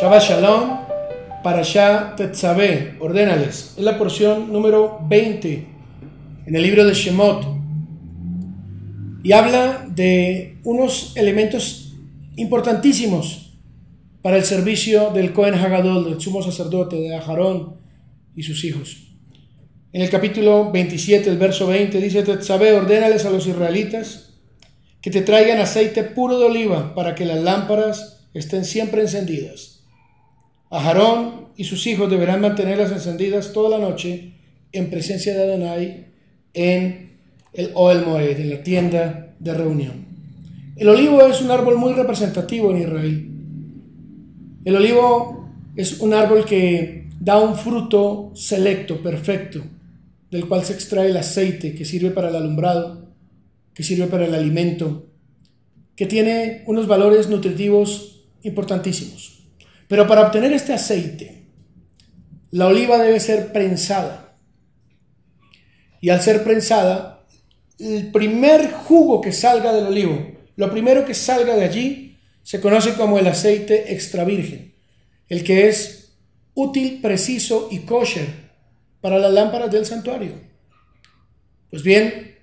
Shabbat Shalom, Parashá Tetzabé, ordénales. Es la porción número 20 en el libro de Shemot. Y habla de unos elementos importantísimos para el servicio del Cohen Hagadol, del sumo sacerdote, de Aharón y sus hijos. En el capítulo 27, el verso 20, dice Tetzabé, ordénales a los israelitas que te traigan aceite puro de oliva para que las lámparas estén siempre encendidas Aharón y sus hijos deberán mantenerlas encendidas toda la noche en presencia de Adonai en el Oel Moed, en la tienda de reunión. El olivo es un árbol muy representativo en Israel. El olivo es un árbol que da un fruto selecto, perfecto, del cual se extrae el aceite que sirve para el alumbrado, que sirve para el alimento, que tiene unos valores nutritivos importantísimos. Pero para obtener este aceite, la oliva debe ser prensada. Y al ser prensada, el primer jugo que salga del olivo, lo primero que salga de allí, se conoce como el aceite extra virgen, el que es útil, preciso y kosher para las lámparas del santuario. Pues bien,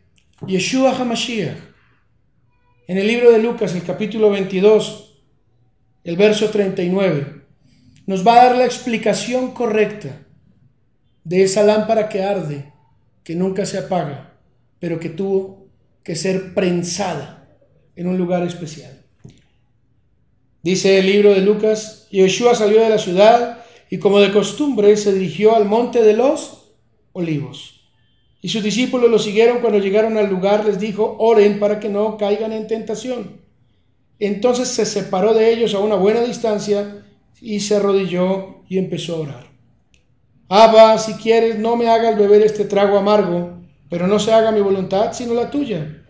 Yeshua HaMashiach, en el libro de Lucas, el capítulo 22, el verso 39, nos va a dar la explicación correcta de esa lámpara que arde, que nunca se apaga, pero que tuvo que ser prensada en un lugar especial. Dice el libro de Lucas, Yeshua salió de la ciudad y como de costumbre se dirigió al monte de los olivos. Y sus discípulos lo siguieron cuando llegaron al lugar, les dijo, oren para que no caigan en tentación. Entonces se separó de ellos a una buena distancia y se arrodilló y empezó a orar. Abba, si quieres, no me hagas beber este trago amargo, pero no se haga mi voluntad sino la tuya.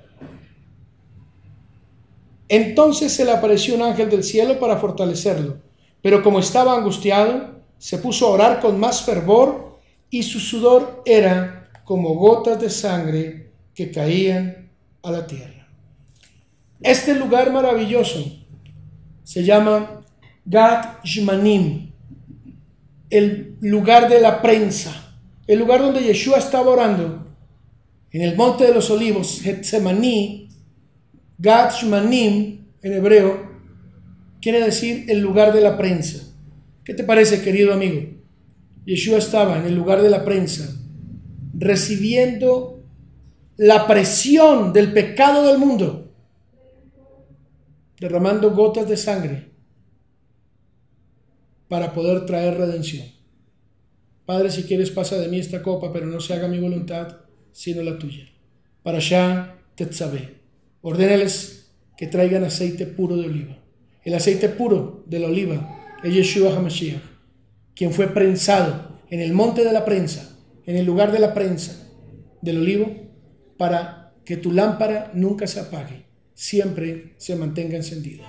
Entonces se le apareció un ángel del cielo para fortalecerlo, pero como estaba angustiado, se puso a orar con más fervor y su sudor era como gotas de sangre que caían a la tierra. Este lugar maravilloso se llama Gat Shmanim, el lugar de la prensa, el lugar donde Yeshua estaba orando, en el monte de los olivos, Getsemaní, Gat Shmanim en hebreo, quiere decir el lugar de la prensa. ¿Qué te parece, querido amigo? Yeshua estaba en el lugar de la prensa, recibiendo la presión del pecado del mundo derramando gotas de sangre para poder traer redención. Padre, si quieres pasa de mí esta copa, pero no se haga mi voluntad, sino la tuya. Para allá, Tetzabé. Ordénales que traigan aceite puro de oliva. El aceite puro de la oliva es Yeshua HaMashiach, quien fue prensado en el monte de la prensa, en el lugar de la prensa del olivo, para que tu lámpara nunca se apague siempre se mantenga encendida.